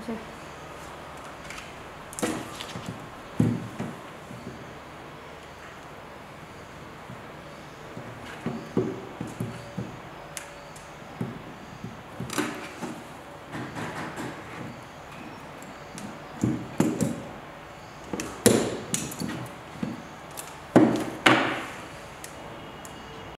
谢谢。